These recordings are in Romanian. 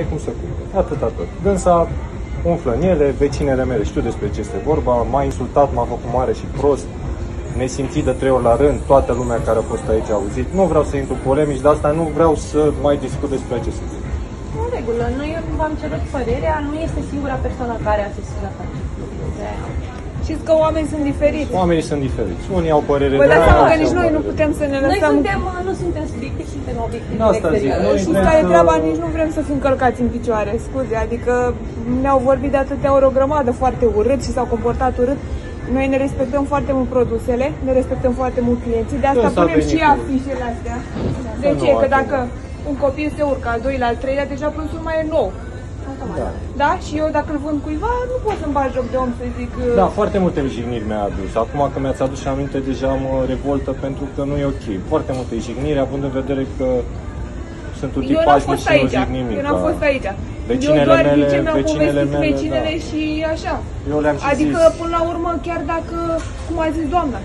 E cum să cumpere. Atât, atât. Dânsa umflă în ele, vecinele mele știu despre ce este vorba, m-a insultat, m-a făcut mare și prost, nesimțit de trei ori la rând, toată lumea care a fost aici a auzit. Nu vreau să intru polemici, de asta nu vreau să mai discut despre acest subiect. În regulă, noi v-am cerut părerea, nu este singura persoană care a sesizat acest lucru. De-aia. Știți că oamenii sunt diferiți. Oamenii sunt diferiți. Unii au părere Vă de dați aia, seama că alții nici au noi nu părere. putem să ne Noi lăsăm suntem, nu suntem subiectivi, suntem obiectivi. Da, asta zic, exterior. noi Știți vrem care e să- treaba? Nici nu vrem să fim călcați în picioare, scuze, adică ne-au vorbit de atâtea ori o grămadă foarte urât și s-au comportat urât. Noi ne respectăm foarte mult produsele, ne respectăm foarte mult clienții, de asta Când s-a punem venit și cu- afișele astea. De nu ce? Că atât. dacă un copil se urcă al doilea, al treilea, deja produsul mai e nou. Da. Da? Și eu dacă îl vând cuiva, nu pot să-mi bag joc de om să zic... uh, Da, foarte multe jigniri mi-a adus. Acum că mi-ați adus și aminte, deja mă revoltă pentru că nu e ok. Foarte multe jigniri, având în vedere că sunt un tip Eu n-am pașnic fost și nu aici. zic nimic. Eu n-am da. fost aici. Vecinele eu doar mele- din ce mi-au vecinele povestit mele, vecinele da. și așa. Eu le-am și Adică, zis. până la urmă, chiar dacă, cum a zis doamna,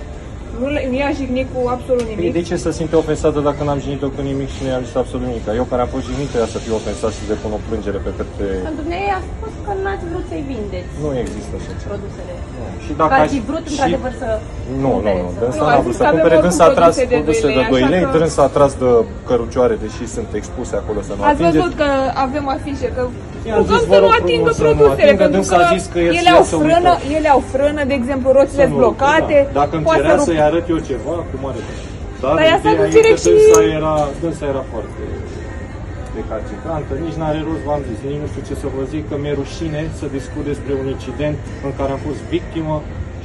nu, le- nu i-a jignit cu absolut Păi nimic. de ce să simte ofensată dacă n-am jignit-o cu nimic și nu i-am zis absolut nimic? Eu care am fost jignit trebuia să fiu ofensat și să depun o plângere pe către... Pentru dumneavoastră a spus că n-ați vrut să-i vindeți Nu există așa ceva. produsele. Și Că dacă ați aș- fi vrut, și- într-adevăr, să Nu, nu, cumpere, nu. să- Dânsa Nu, n-a a vrut zis să că avem cumpere, oricum dânsa a tras produse de produse 2 de lei, 2 așa lei, că- dânsa a tras de cărucioare, deși sunt expuse acolo să nu Ați atingeți. văzut că avem afișe, că I-am rugăm zis, să vă nu rog atingă frumos să nu produsele, atingă, pentru dânsa că a zis că el ele și au ea se frână, uită. ele au frână, de exemplu, roțile Să nu- blocate, da. Dacă îmi poate cerea rup- să-i arăt eu ceva, cu mare plăcere. Dar Dar asta ideea nu e cere că și- Dânsa era, dânsa era foarte recalcitrantă, nici n-are rost, v-am zis, nici nu știu ce să vă zic, că mi-e rușine să discut despre un incident în care am fost victimă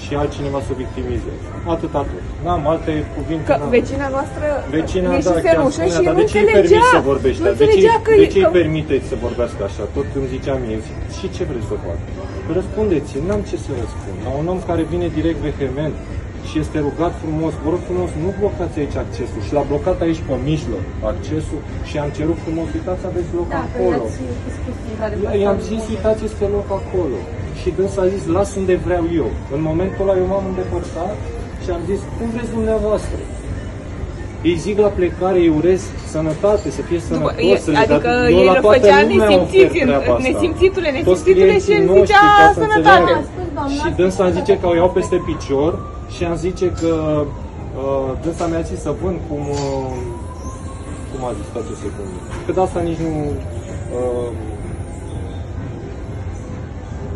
și altcineva să victimizez. Atât, atât. N-am alte cuvinte. Că n-am. vecina noastră Vecina, e și da, chiar senușă spunea, și dar nu de ce îi înțelegea, permis să vorbești? nu De ce, înțelegea că, de ce că îi permiteți să vorbească așa? Tot îmi zicea mie, zic, și ce vreți să fac? Răspundeți, n-am ce să răspund. La un om care vine direct vehement și este rugat frumos, vă rog frumos, nu blocați aici accesul. Și l-a blocat aici pe mijloc accesul și am cerut frumos, uitați, aveți loc Da, că acolo. i-ați spus, într-adevăr, I-am că zis, nu- uitați, este loc acolo. Și dânsa a zis, las unde vreau eu. În momentul ăla eu m-am îndepărtat și am zis, cum vreți dumneavoastră? Îi zic la plecare, îi urez sănătate, să fie După, sănătos, e, să le adică dea- eu el la îl toată făcea lumea nesimțit, ofer treaba asta. nesimțitule, Toți nesimțitule și el clienții noștri, zicea ca să sănătate. înțeleagă. A spus doamna Și asta dânsa că zice că o iau dacă- peste picior și am zice că uh, dânsa mi-a zis să vând cum uh, cum a zis, stați o secundă. Că de asta nici nu uh,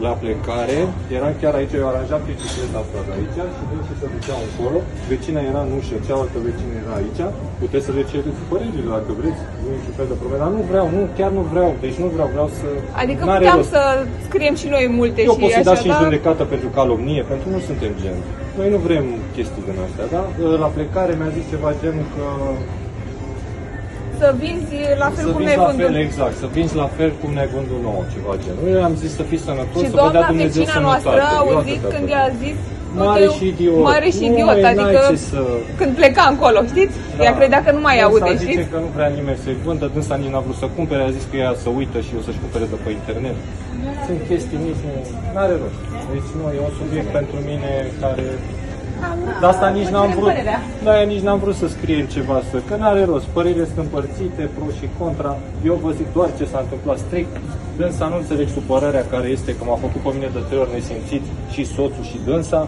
la plecare, eram chiar aici, eu aranjam pe bicicleta asta de aici și dânsul se duceau încolo, vecina era în ușă, cealaltă vecină era aici, puteți să le cereți părerile dacă vreți, nu e niciun fel de problemă, dar nu vreau, nu, chiar nu vreau, deci nu vreau, vreau să... Adică n-are puteam rost. să scriem și noi multe Eu și pot să așa, dau și în dar judecată pentru calomnie, pentru nu suntem gen. Noi nu vrem chestii din astea, da? La plecare mi-a zis ceva genul că să vinzi la fel să cum vinzi ne-ai la fel, vândut. exact, să vinzi la fel cum ne-ai vândut nouă, ceva genul. Eu i-am zis să fii sănătos, Și să vă dea doamna Dumnezeu vecina sănătate. noastră a Eu auzit atâta când pot. i-a zis Mare "Uite, și idiot. Mare și Nu, idiot, n-ai adică ce să- când pleca încolo, știți? Ea credea că nu mai Dânsa aude, zice știți? că nu vrea nimeni să-i vândă, dânsa nici n-a vrut să cumpere, a zis că ea să uită și o să-și cumpere de pe internet. Sunt chestii nici nu are rost. Deci nu, e un subiect pentru mine care de asta nici n-am vrut, părerea. da, nici n-am vrut să scriem ceva, să, că n-are rost. Părerile sunt împărțite, pro și contra. Eu vă zic doar ce s-a întâmplat strict. Dânsa nu înțeleg supărarea care este că m-a făcut pe mine de trei ori nesimțit și soțul și dânsa,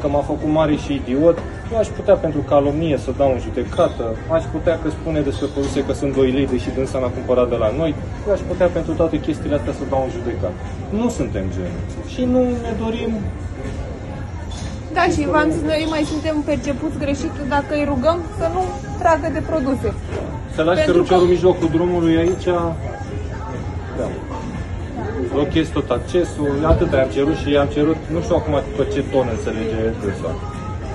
că m-a făcut mare și idiot. Eu aș putea pentru calomnie să dau în judecată, aș putea că spune despre produse că sunt 2 lei, deși dânsa n-a cumpărat de la noi, eu aș putea pentru toate chestiile astea să dau în judecată. Nu suntem genul. Și nu ne dorim Da, și v-am zis, noi mai suntem percepuți greșit dacă îi rugăm să nu tragă de produse. Să lași Pentru căruciorul în că- mijlocul drumului aici, da. Blochezi tot accesul, atât am cerut și am cerut, nu știu acum pe ce ton înțelege dânsa.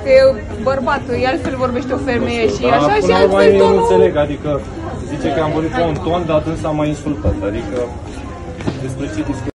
Că e bărbat, e altfel vorbește o femeie și Dar așa și până la urmă altfel eu nu tonul... înțeleg, adică zice că am vorbit pe un ton, dar dânsa m-a insultat, adică despre ce discutăm.